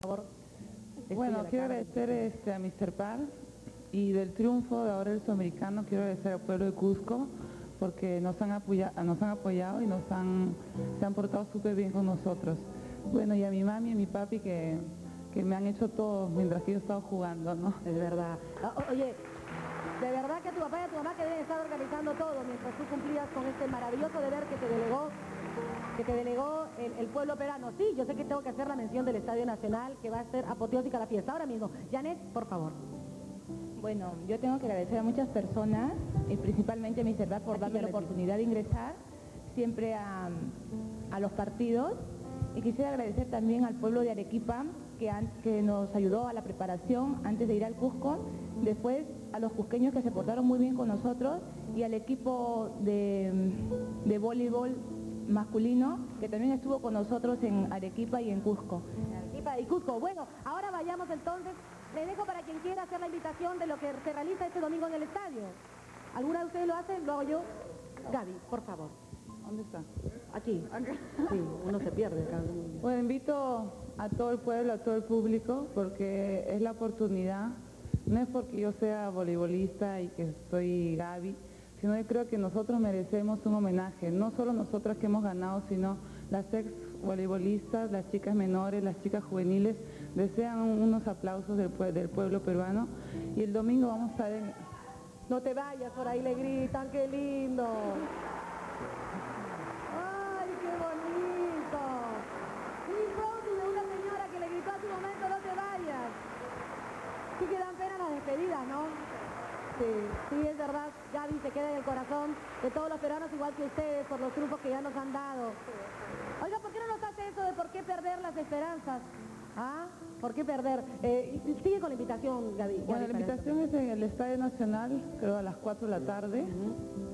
favor. Bueno, quiero agradecer este, a Mr. Paz y del triunfo de ahora el sudamericano quiero agradecer al pueblo de Cusco porque nos han, apoyado, nos han apoyado y nos han, se han portado súper bien con nosotros. Bueno, y a mi mami y a mi papi que, que me han hecho todo mientras que yo he estado jugando, ¿no? Es verdad. Ah, oye, de verdad que tu papá y a tu mamá que deben estar organizando todo mientras tú cumplías con este maravilloso deber que te delegó que te delegó el, pueblo peruano. Sí, yo sé que tengo que hacer la mención del Estadio Nacional, que va a ser apoteósica la fiesta. Ahora mismo, Janet, por favor. Bueno, yo tengo que agradecer a muchas personas, y principalmente a mi verdad por darme la oportunidad de ingresar siempre a, los partidos. Y quisiera agradecer también al pueblo de Arequipa, que, que nos ayudó a la preparación antes de ir al Cusco. Después a los cusqueños que se portaron muy bien con nosotros y al equipo de, de voleibol masculino que también estuvo con nosotros en Arequipa y en Cusco. Arequipa y Cusco. Bueno, ahora vayamos entonces. Le dejo para quien quiera hacer la invitación de lo que se realiza este domingo en el estadio. ¿Alguna de ustedes lo hace? Lo hago yo. Gaby, por favor. ¿Dónde está? Aquí. Sí, uno se pierde. Bueno, invito a todo el pueblo, a todo el público, porque es la oportunidad. No es porque yo sea voleibolista y que soy Gaby, sino yo creo que nosotros merecemos un homenaje, no solo nosotras que hemos ganado, sino las ex voleibolistas, las chicas menores, las chicas juveniles, desean unos aplausos del, pueblo peruano y el domingo vamos a estar en... No te vayas, por ahí le gritan, qué lindo. ¡Ay, qué bonito! Un de una señora que le gritó a su momento, no te vayas. Sí que dan pena las despedidas, ¿no? Sí, sí, es verdad, Queda en el corazón de todos los peruanos igual que ustedes por los triunfos que ya nos han dado. Oiga, ¿por qué no nos hace eso de por qué perder las esperanzas? ¿Ah? ¿Por qué perder? Eh, sigue con la invitación, Gaby. Bueno, la invitación es en el Estadio Nacional, creo a las 4 de la tarde,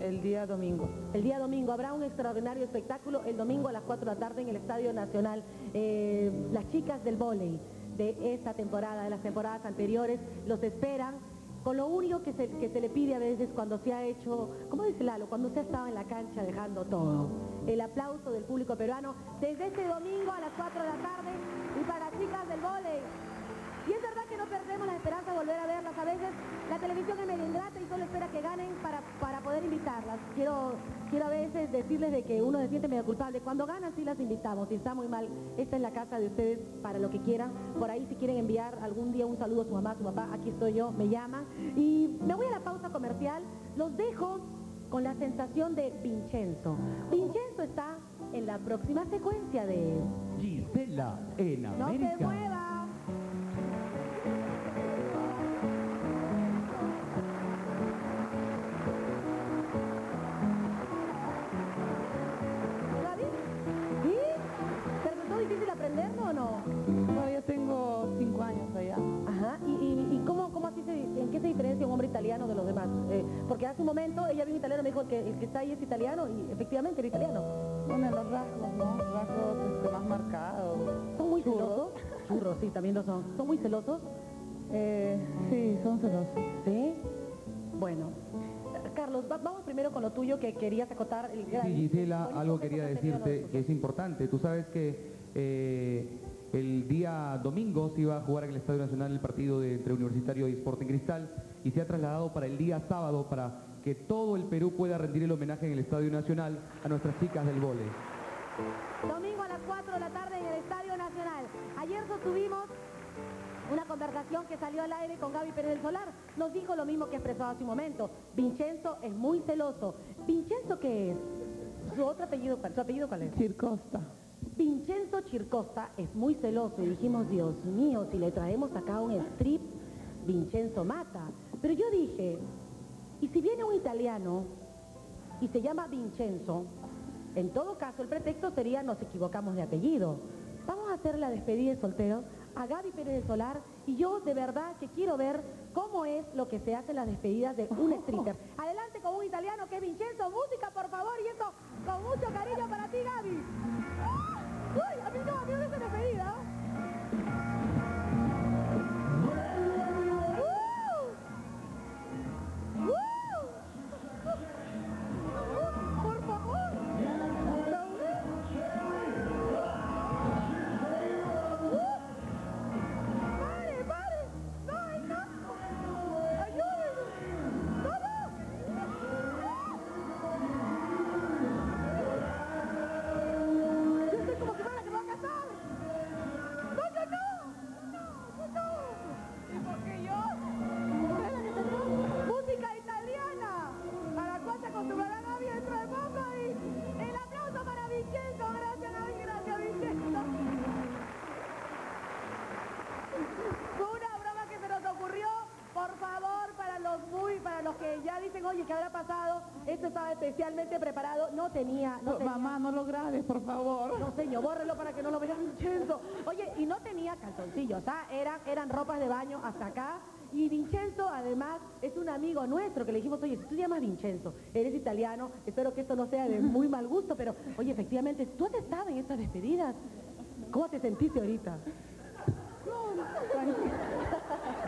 el día domingo. El día domingo. Habrá un extraordinario espectáculo el domingo a las 4 de la tarde en el Estadio Nacional. Eh, las chicas del vóley de esta temporada, de las temporadas anteriores, los esperan con lo único que se, que se le pide a veces cuando se ha hecho, ¿cómo dice Lalo? Cuando se ha estado en la cancha dejando todo. El aplauso del público peruano desde este domingo a las 4 de la tarde y para chicas del vóley. Perdemos la esperanza de volver a verlas. A veces la televisión es medio ingrata y solo espera que ganen para, para poder invitarlas. Quiero, quiero a veces decirles de que uno se siente medio culpable. Cuando ganan sí las invitamos. Si está muy mal, esta es la casa de ustedes para lo que quieran. Por ahí si quieren enviar algún día un saludo a su mamá, a su papá, aquí estoy yo, me llaman. Y me voy a la pausa comercial. Los dejo con la sensación de Vincenzo. Vincenzo está en la próxima secuencia de... Gisela en América. No se mueva. O no? Yo tengo cinco años allá. Ajá, ¿y, cómo, cómo así se, en qué se diferencia un hombre italiano de los demás? Eh, porque hace un momento ella vio un italiano y me dijo que el que está ahí es italiano y efectivamente era italiano. Bueno, los rasgos, ¿no? Rasgos este, más marcados. ¿Son muy celosos? Churros, sí, también lo son. ¿Son muy celosos? Eh, sí, son celosos. ¿Sí? Bueno, Carlos, vamos primero con lo tuyo que querías acotar. El sí, Gisela, algo quería decirte que es importante. Tú sabes que eh, el día domingo se iba a jugar en el Estadio Nacional el partido de, entre Universitario y Sporting Cristal y se ha trasladado para el día sábado para que todo el Perú pueda rendir el homenaje en el Estadio Nacional a nuestras chicas del vole. Domingo a las 4 de la tarde en el Estadio Nacional. Ayer sostuvimos una conversación que salió al aire con Gaby Pérez del Solar. Nos dijo lo mismo que expresó hace un momento. Vincenzo es muy celoso. ¿Vincenzo qué es? ¿Su otro apellido cuál, ¿Su apellido cuál es? Circosta. Vincenzo Chircosta es muy celoso y dijimos, Dios mío, si le traemos acá un strip, Vincenzo mata. Pero yo dije, y si viene un italiano y se llama Vincenzo, en todo caso el pretexto sería nos equivocamos de apellido. Vamos a hacer la despedida de soltero a Gaby Pérez de Solar y yo de verdad que quiero ver cómo es lo que se hace en las despedidas de un stripper. Adelante con un italiano que es Vincenzo. Música, por favor, y esto con mucho cariño para ti, Gaby. Uy, a mí no, a oye, ¿qué habrá pasado? Esto estaba especialmente preparado, no tenía... No tenía... Mamá, no lo grabes, por favor. No, señor, bórrelo para que no lo vea Vincenzo. Oye, y no tenía calzoncillos, ¿ah? Eran, eran ropas de baño hasta acá. Y Vincenzo, además, es un amigo nuestro que le dijimos, oye, si tú te llamas Vincenzo, eres italiano, espero que esto no sea de muy mal gusto, pero, oye, efectivamente, ¿tú has estado en estas despedidas? ¿Cómo te sentiste ahorita?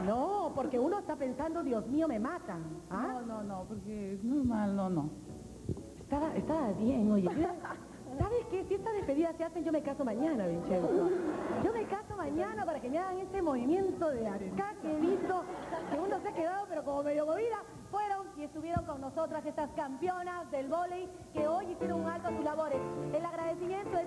No, porque uno está pensando, Dios mío, me matan. ¿ah? No, no, no, porque es normal, no, no. Estaba, estaba bien, oye. ¿Sabes qué? Si estas despedidas se hacen, yo me caso mañana, Vincenzo. Yo me caso mañana para que me hagan ese movimiento de acá que he visto, que uno se ha quedado, pero como medio movida, fueron y estuvieron con nosotras estas campeonas del vóley que hoy hicieron un alto a sus labores. El agradecimiento eterno